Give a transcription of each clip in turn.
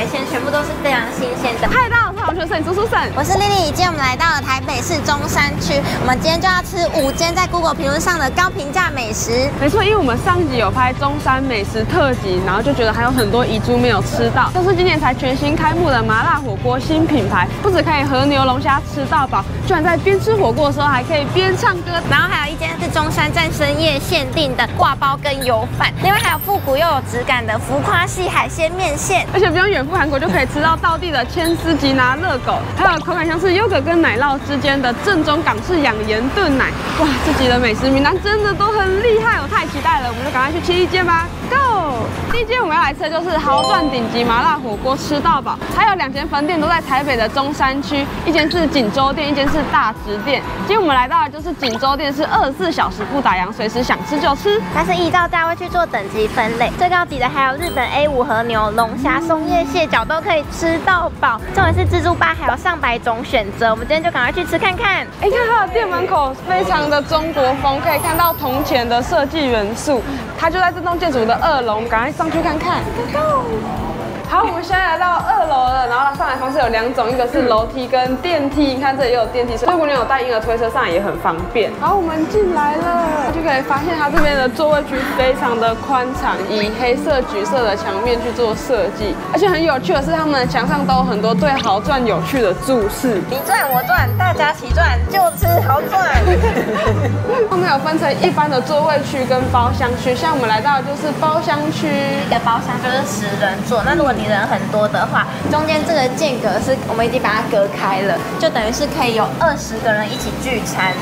海鲜全部都是非常新鲜的。嗨，大家好，我是黄学生，苏苏沈。我是丽丽，今天我们来到了台北市中山区，我们今天就要吃五间在 Google 评论上的高评价美食。没错，因为我们上集有拍中山美食特辑，然后就觉得还有很多遗珠没有吃到。这是今年才全新开幕的麻辣火锅新品牌，不止可以和牛龙虾吃到饱，居然在边吃火锅的时候还可以边唱歌。然后还有一间是中山站深夜限定的挂包跟油饭，另外还有复古又有质感的浮夸系海鲜面线。而且不用远赴韩国就可以吃到道地的千丝吉拿热狗，还有口感像是优格跟奶酪之间的正宗港式养颜炖奶。哇，这集的美食名单真的都很厉害，我太期待了，我们就赶快去吃一间吧，Go！第一间我们要来吃的就是豪赚顶级麻辣火锅吃到饱，还有两间分店都在台北的中山区，一间是锦州店，一间是大直店。今天我们来到的就是锦州店，是二十四小时不打烊，随时想吃就吃。它是依照价位去做等级分类，最高级的还有日本 A 五和牛、龙虾、松叶蟹脚都可以吃到饱。重点是自助吧还有上百种选择，我们今天就赶快去吃看看。哎，看它的店门口非常的中国风，可以看到铜钱的设计元素。它就在这栋建筑的二楼，赶快上去看看。好，我们现在来到二楼了，然后它上来方式有两种，一个是楼梯跟电梯，你看这里也有电梯，所以如果你有带婴儿推车上来也很方便。好，我们进来了，就可以发现它这边的座位区非常的宽敞，以黑色、橘色的墙面去做设计，而且很有趣的是，他们的墙上都有很多对豪赚有趣的注释。你赚我赚，大家齐赚，就吃豪赚。后面有分成一般的座位区跟包厢区，像我们来到的就是包厢区，一个包厢就是十人座，那如果你人很多的话，中间这个间隔是我们已经把它隔开了，就等于是可以有二十个人一起聚餐，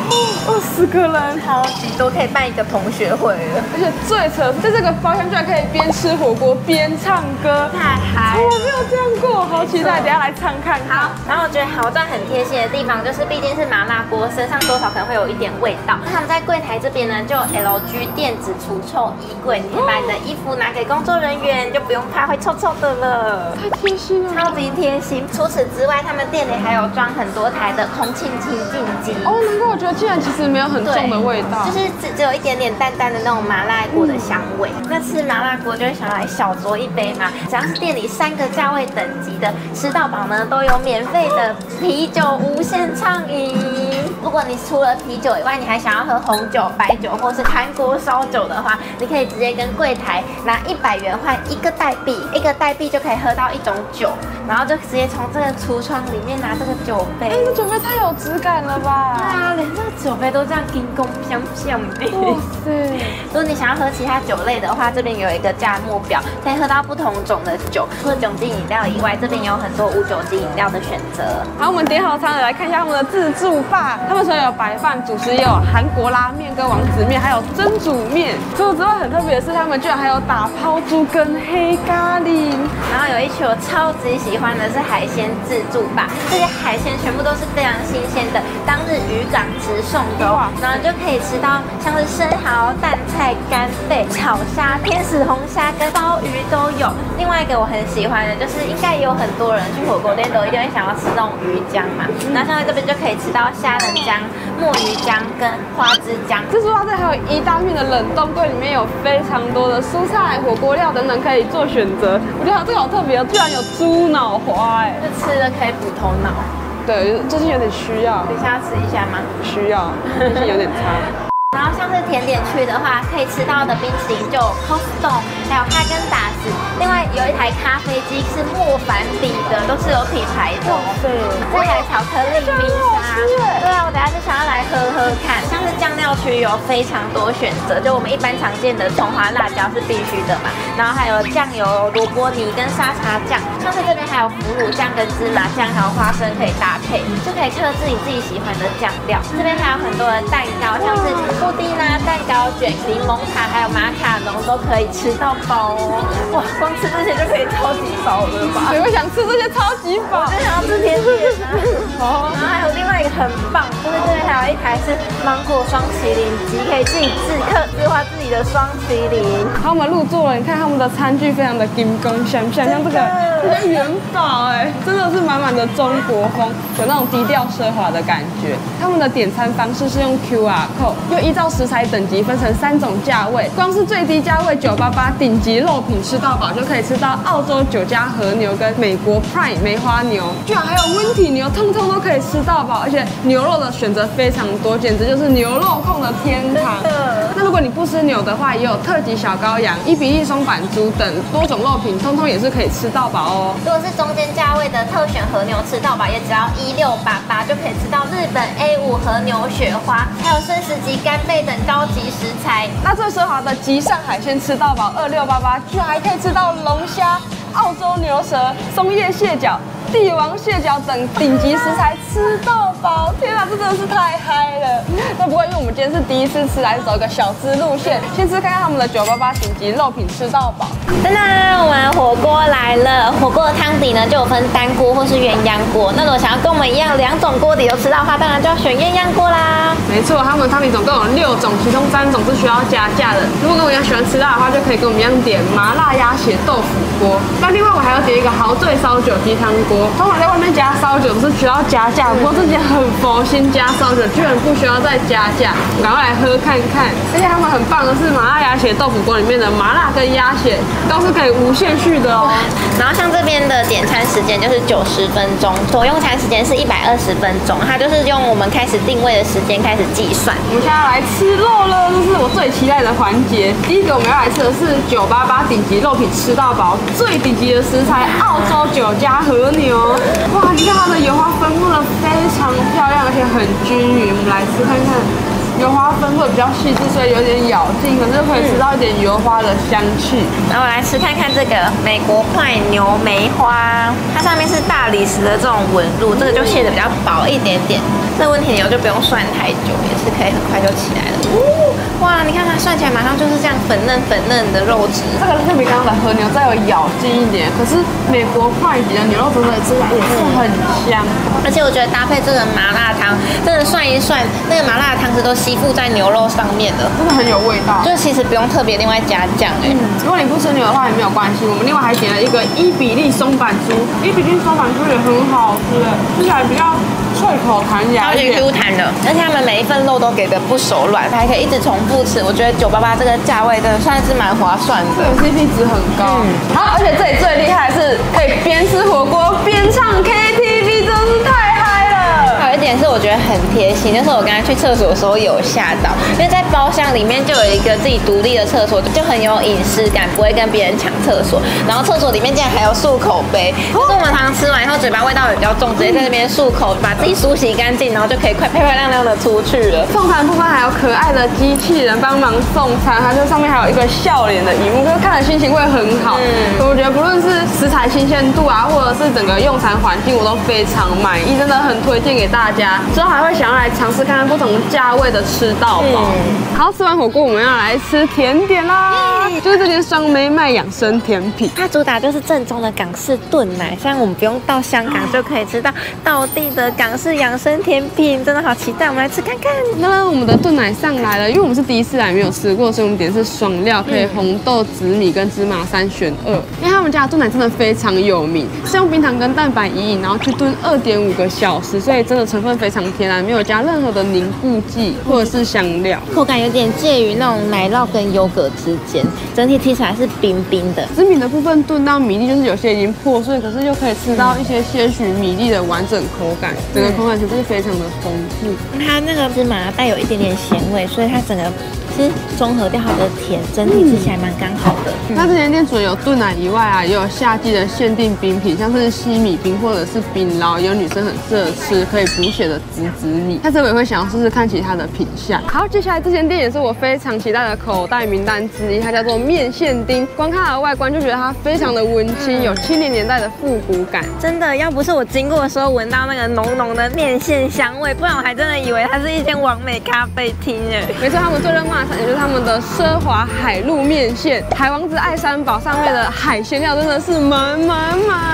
二十个人，超级多，可以办一个同学会了。而且最扯，在这个包厢居然可以边吃火锅边唱歌，太嗨！我没有这样过，好期待，等下来唱看看。好，然后我觉得豪赚很贴心的地方就是，毕竟是麻辣锅，身上多少可能会有一点味道。那他们在柜台这边呢，就有 LG 电子除臭衣柜，你可以把你的衣服拿给工作人员，就不用怕会臭臭的了。太贴心了，超级贴心。除此之外，他们店里还有装很多台的空气清净机。哦，难怪我觉得竟然其实没有很重的味道，就是只只有一点点淡淡的那种麻辣锅的香味。那吃麻辣锅就会想来小酌一杯嘛。只要是店里三个价位等级的吃到饱呢，都有免费的啤酒无限畅饮。如果你除了啤酒以外，你还想要喝红酒、白酒或是韩国烧酒的话，你可以直接跟柜台拿一百元换一个代币，一个代币就可以喝到一种酒，然后就直接从这个橱窗里面拿这个酒杯。哎，这酒杯太有质感了吧？对啊，连这个酒杯都这样金光相像的。哇塞！如果你想要喝其他酒类的话，这边有一个价目表，可以喝到不同种的酒。除了酒精饮料以外，这边有很多无酒精饮料的选择。好，我们点好餐了，来看一下他们的自助吧。他们这时候有白饭，主食也有韩国拉面跟王子面，还有蒸煮面。除此之外，很特别的是，他们居然还有打抛猪跟黑咖喱。然后有一区我超级喜欢的是海鲜自助吧，这些海鲜全部都是非常新鲜的，当日渔港直送的哦。然后就可以吃到像是生蚝、蛋菜、干贝、炒虾、天使红虾跟鲍鱼都有。另外一个我很喜欢的就是，应该也有很多人去火锅店都一定会想要吃那种鱼浆嘛。然后像在这边就可以吃到虾仁浆、墨鱼浆跟花枝浆。自助吧这还有一大片的冷冻柜，里面有非常多的蔬菜、火锅料等等可以做选择。我觉得这个好特别哦，居然有猪脑花哎，这吃了可以补头脑。对，最近有点需要。等一下吃一下吗？需要，最近有点差。然后像是甜点区的话，可以吃到的冰淇淋就 Costco，还有哈根达斯。另外有一台咖啡机是莫凡底的，都是有品牌的。对，这台巧克力冰沙，对啊，我等下就想要来喝喝看。像是酱料区有非常多选择，就我们一般常见的葱花辣椒是必须的嘛，然后还有酱油、萝卜泥跟沙茶酱，像是这边还有腐乳酱跟芝麻酱，还有花生可以搭配，就可以克制你自己喜欢的酱料。这边还有很多的蛋糕，像是。布丁啦、蛋糕卷、柠檬塔，还有马卡龙都可以吃到饱哦！哇，光吃这些就可以超级饱了吧？谁会想吃这些超级饱？就想要吃甜点啊！哦，然后还有另外一个很棒，就是这边还有一台是芒果双麒麟机，可以自己自刻自画自己的双麒麟。好，我们入座了，你看他们的餐具非常的精工，想不想像这个这个元宝？哎，真的是满满的中国风，有那种低调奢华的感觉。他们的点餐方式是用 QR code，又依照食材等级分成三种价位，光是最低价位九八八顶级肉品吃到饱就可以吃到澳洲酒家和牛跟美国 Prime 梅花牛，居然还有温体牛，通通都可以吃到饱，而且牛肉的选择非常多，简直就是牛肉控的天堂。那如果你不吃牛有的话，也有特级小羔羊、伊比利松板猪等多种肉品，通通也是可以吃到饱哦。如果是中间价位的特选和牛吃到饱，也只要一六八八就可以吃到日本 A 五和牛雪花，还有生食级干贝等高级食材。那最奢华的极上海鲜吃到饱二六八八，居然还可以吃到龙虾、澳洲牛舌、松叶蟹脚。帝王蟹脚等顶级食材吃到饱，天啊，这真的是太嗨了！那不过因为我们今天是第一次吃，来走一个小资路线，先吃看看他们的九八八顶级肉品吃到饱。噔噔，我们火锅来了，火锅的汤底呢就有分单锅或是鸳鸯锅。那如果想要跟我们一样两种锅底都吃到的话，当然就要选鸳鸯锅啦。没错，他们的汤底总共有六种，其中三种是需要加价的。如果跟我一样喜欢吃辣的话，就可以跟我们一样点麻辣鸭血豆腐锅。那另外我还要点一个豪醉烧酒鸡汤锅。通常在外面加烧酒都是需要加价，不过这间很佛心加烧酒，居然不需要再加价，赶快来喝看看。而且他们很棒的是，麻辣鸭血豆腐锅里面的麻辣跟鸭血都是可以无限续的哦。然后像这边的点餐时间就是九十分钟，左用餐时间是一百二十分钟，它就是用我们开始定位的时间开始计算。我们现在要来吃肉了，这是我最期待的环节。第一个我们要来吃的是九八八顶级肉品吃到饱，最顶级的食材澳洲酒家和牛。哇，你看它的油花分布的非常漂亮，而且很均匀。我们来吃看看。油花分布比较细致，所以有点咬劲，可是可以吃到一点油花的香气。然后我来吃看看这个美国快牛梅花，它上面是大理石的这种纹路，这个就卸的比较薄一点点。这个问题油就不用涮太久，也是可以很快就起来了。哇，你看它涮起来马上就是这样粉嫩粉嫩的肉质，这个是比刚刚的和牛再有咬劲一点。可是美国快级的牛肉真的吃起来也是很香，而且我觉得搭配这个麻辣汤，真的涮一涮，那个麻辣汤汁都。吸附在牛肉上面的，真的很有味道。就是其实不用特别另外加酱哎。如果你不吃牛的话也没有关系，我们另外还点了一个伊比利松板猪，伊比利松板猪也很好吃，吃起来比较脆口弹牙，超级 Q 弹的。而且他们每一份肉都给的不手软，还可以一直重复吃。我觉得九八八这个价位真的算是蛮划算的，对，CP 值很高。嗯好，而且这里最厉害的是可以边吃火锅边唱 KTV，真是太。有一点是我觉得很贴心，就是我刚才去厕所的时候有吓到，因为在包厢里面就有一个自己独立的厕所，就很有隐私感，不会跟别人抢厕所。然后厕所里面竟然还有漱口杯，就是我们常常吃完以后嘴巴味道也比较重，直接在那边漱口，把自己梳洗干净，然后就可以快漂漂亮亮的出去了。送餐部分还有可爱的机器人帮忙送餐，它就上面还有一个笑脸的荧幕，就是看了心情会很好。嗯，我觉得不论是食材新鲜度啊，或者是整个用餐环境，我都非常满意，真的很推荐给大。大家之后还会想要来尝试看看不同价位的吃到饱。好，吃完火锅我们要来吃甜点啦，就是这间双梅卖养生甜品，它主打就是正宗的港式炖奶，像我们不用到香港就可以吃到道地的港式养生甜品，真的好期待，我们来吃看看。那我们的炖奶上来了，因为我们是第一次来没有吃过，所以我们点的是双料，可以红豆、紫米跟芝麻三选二。因为他们家的炖奶真的非常有名，是用冰糖跟蛋白一饮，然后去炖二点五个小时，所以真的。成分非常天然，没有加任何的凝固剂或者是香料，口感有点介于那种奶酪跟优格之间，整体吃起来是冰冰的。紫米的部分炖到米粒，就是有些已经破碎，可是又可以吃到一些些许米粒的完整口感，整个口感其实是非常的丰富。它那个芝麻带有一点点咸味，所以它整个。是综合掉它的甜，整体吃起来蛮刚好的。那这间店除了有炖奶以外啊，也有夏季的限定冰品，像是西米冰或者是冰捞，有女生很适合吃可以补血的紫紫米。下次我也会想要试试看其他的品相。好，接下来这间店也是我非常期待的口袋名单之一，它叫做面线丁。光看它的外观就觉得它非常的温馨，有七零年代的复古感。真的，要不是我经过的时候闻到那个浓浓的面线香味，不然我还真的以为它是一间完美咖啡厅哎。没错，他们最热也就是他们的奢华海陆面线，海王子爱三宝上面的海鲜料真的是满满满。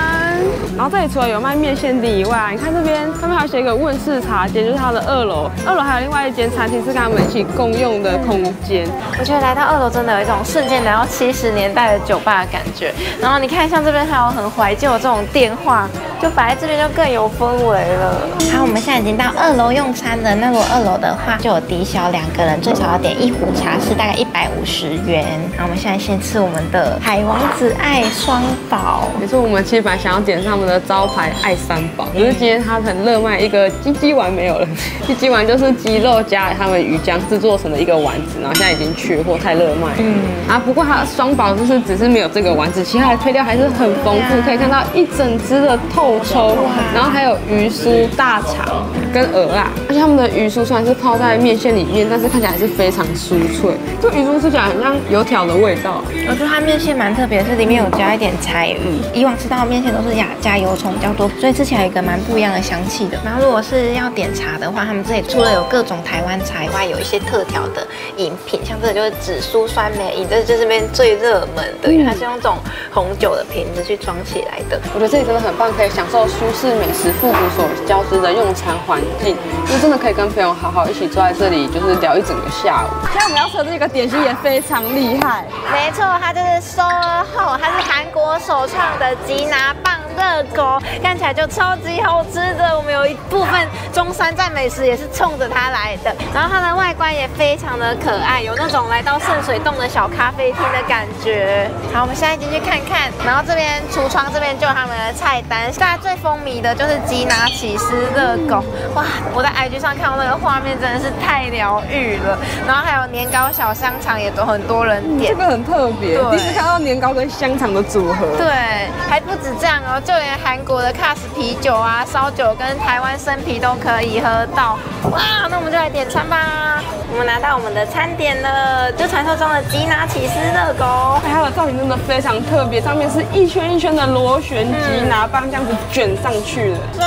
然后这里除了有卖面线底以外，你看这边上面还写一个问世茶间，就是它的二楼。二楼还有另外一间餐厅是跟他们一起共用的空间。我觉得来到二楼真的有一种瞬间来到七十年代的酒吧的感觉。然后你看，像这边还有很怀旧的这种电话。就摆在这边就更有氛围了。好，我们现在已经到二楼用餐了。那如果二楼的话，就有低消，两个人最少要点一壶茶，是大概一百五十元。好，我们现在先吃我们的海王子爱双宝。也是我们其实本来想要点他们的招牌爱三宝，可是今天他很热卖一个鸡鸡丸没有了，鸡鸡丸就是鸡肉加他们鱼浆制作成的一个丸子，然后现在已经缺货，太热卖。嗯，啊，不过它双宝就是只是没有这个丸子，其他的配料还是很丰富，可以看到一整只的透抽，然后还有鱼酥、大肠跟鹅啊，而且他们的鱼酥虽然是泡在面线里面，但是看起来还是非常酥脆，这鱼酥吃起来很像油条的味道。我觉得它面线蛮特别，是里面有加一点柴鱼，以往吃到的面线都是加加油葱比较多，所以吃起来有一个蛮不一样的香气的。然后如果是要点茶的话，他们这里除了有各种台湾茶以外，有一些特调的饮品，像这个就是紫苏酸梅饮，这是这边最热门的，因为它是用这种红酒的瓶子去装起来的。我觉得这里真的很棒，可以享受舒适美食复古所交织的用餐环境，就真的可以跟朋友好好一起坐在这里，就是聊一整个下午。现在我们要吃的这个点心也非常厉害，没错，它就是 SOHO，，它是韩国首创的吉拿棒热狗，看起来就超级好吃的。我们有一部分中山站美食也是冲着它来的，然后它的外观也非常的可爱，有那种来到圣水洞的小咖啡厅的感觉。好，我们现在进去看看，然后这边橱窗这边就有他们的菜单，大家最风靡的就是吉拿起司热狗，哇！我在 IG 上看到那个画面真的是太疗愈了，然后还有年糕小香肠也都很多人点这。个很特别，对第一次看到年糕跟香肠的组合。对，还不止这样哦，就连韩国的 CAS 啤酒啊、烧酒跟台湾生啤都可以喝到。哇，那我们就来点餐吧。我们拿到我们的餐点了，就传说中的吉拿起司热狗。它的造型真的非常特别，上面是一圈一圈的螺旋吉拿棒这样子卷上去的，对，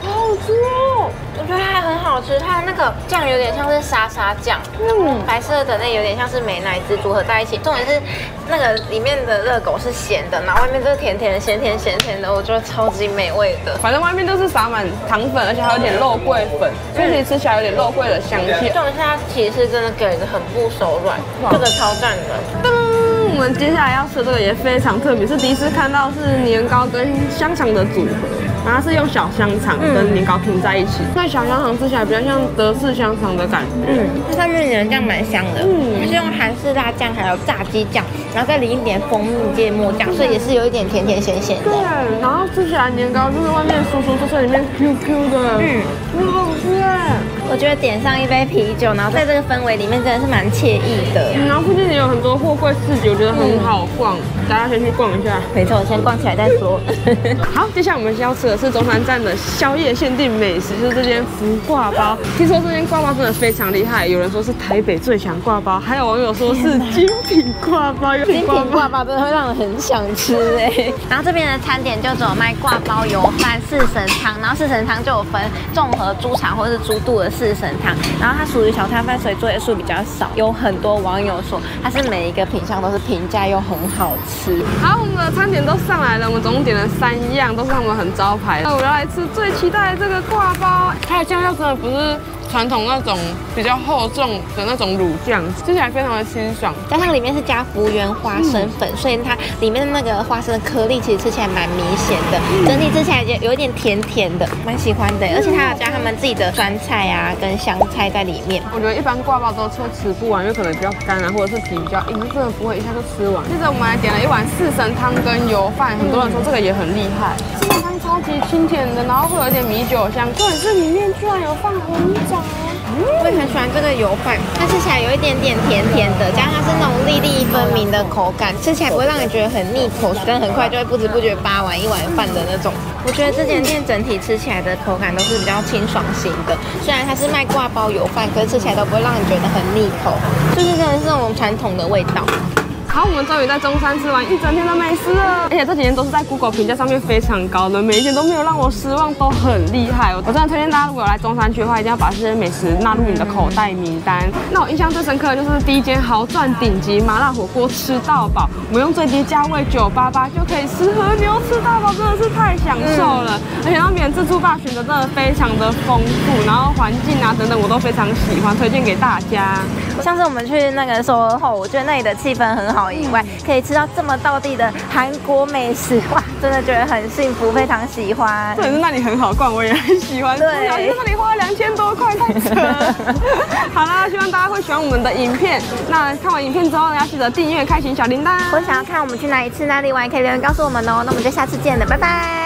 好好吃哦。我觉得它很好吃，它的那个酱有点像是沙沙酱，嗯，白色的那有点像是美乃滋组合在一起。重点是那个里面的热狗是咸的，然后外面就是甜甜的、咸甜咸甜的，我觉得超级美味的。反正外面都是撒满糖粉，而且还有点肉桂粉，所以其实吃起来有点肉桂的香气。重点是它其实真的给的很不手软，这个超赞的。噔，我们接下来要吃的这个也非常特别，是第一次看到是年糕跟香肠的组合，然后它是用小香肠跟年糕拼在一起。那小香肠吃起来比较像德式香肠的感觉。嗯，它上面的酱蛮香的，嗯它，是用韩式辣酱还有炸鸡酱，然后再淋一点蜂蜜芥末酱，所以也是有一点甜甜咸咸的对。，然后吃起来年糕就是外面酥酥脆脆，里面 Q Q 的，嗯嗯，很好吃哎。我觉得点上一杯啤酒，然后在这个氛围里面真的是蛮惬意的。然后附近也有很多货柜市集，我觉得很好逛，大家先去逛一下。没错，先逛起来再说。好，接下来我们要吃的是中山站的宵夜限定美食，就是这间福挂包。听说这间挂包真的非常厉害，有人说是台北最强挂包，还有网友说是精品挂包，精精品挂包真的会让人很想吃哎。然后这边的餐点就只有卖挂包、油饭、四神汤，然后四神汤就有分综合猪肠或是猪肚的四神汤，然后它属于小摊贩，所以作业数比较少。有很多网友说它是每一个品相都是平价又很好吃。好，我们的餐点都上来了，我们总共点了三样，都是他们很招牌的。那我要来吃最期待的这个挂包，它的酱料真的不是传统那种比较厚重的那种卤酱，吃起来非常的清爽。加上里面是加福源花生粉，所以它里面的那个花生的颗粒其实吃起来蛮明显的，整体吃起来也有一点甜甜的，蛮喜欢的。而且它有加他们自己的酸菜啊跟香菜在里面。我觉得一般挂包都吃吃不完，因为可能比较干啊，或者是皮比较硬，真的不会一下就吃完。接着我们还点了一碗四神汤跟油饭，很多人说这个也很厉害。四神汤超级清甜的，然后会有点米酒香，重点是里面居然有放红枣。我也很喜欢这个油饭，它吃起来有一点点甜甜的，加上它是那种粒粒分明的口感，吃起来不会让你觉得很腻口，但很快就会不知不觉扒完一碗饭的那种。我觉得这间店整体吃起来的口感都是比较清爽型的，虽然它是卖挂包油饭，可是吃起来都不会让你觉得很腻口，就是真的是那种传统的味道。好，我们终于在中山吃完一整天的美食了，而且这几天都是在 Google 评价上面非常高的，每一间都没有让我失望，都很厉害。我真的推荐大家，如果有来中山区的话，一定要把这些美食纳入你的口袋名单。那我印象最深刻的就是第一间豪钻顶级麻辣火锅吃到饱，我们用最低价位九八八就可以吃和牛吃到饱，真的是太享受了。而且那边自助吧选择真的非常的丰富，然后环境啊等等我都非常喜欢，推荐给大家。上次我们去那个首尔后，我觉得那里的气氛很好，以外可以吃到这么道地的韩国美食，哇，真的觉得很幸福，非常喜欢。对，那里很好逛，我也很喜欢。对，那里花了两千多块，太扯。好啦，希望大家会喜欢我们的影片。那看完影片之后呢，要记得订阅、开启小铃铛。我想要看我们去哪里吃哪里玩，可以留言告诉我们哦。那我们就下次见了，拜拜。